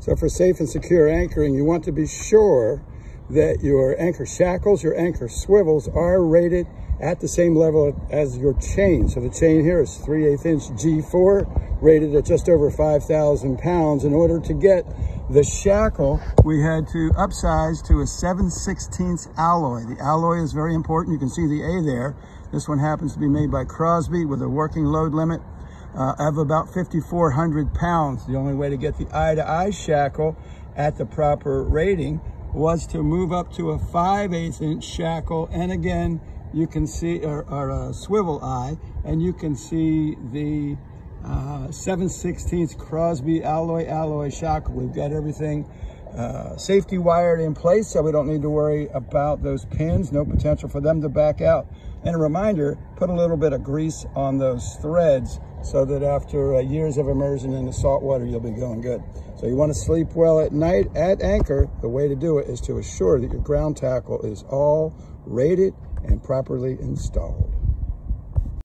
So for safe and secure anchoring, you want to be sure that your anchor shackles, your anchor swivels are rated at the same level as your chain. So the chain here is 3 8 inch G4, rated at just over 5,000 pounds. In order to get the shackle, we had to upsize to a 7 16 alloy. The alloy is very important. You can see the A there. This one happens to be made by Crosby with a working load limit uh, of about 5,400 pounds. The only way to get the eye-to-eye -eye shackle at the proper rating was to move up to a 5 8 inch shackle. And again, you can see, or, or a swivel eye, and you can see the uh, 7 16 Crosby alloy alloy shackle. We've got everything uh, safety wired in place so we don't need to worry about those pins, no potential for them to back out. And a reminder, put a little bit of grease on those threads so that after uh, years of immersion in the salt water, you'll be going good. So you want to sleep well at night at anchor. The way to do it is to assure that your ground tackle is all rated and properly installed.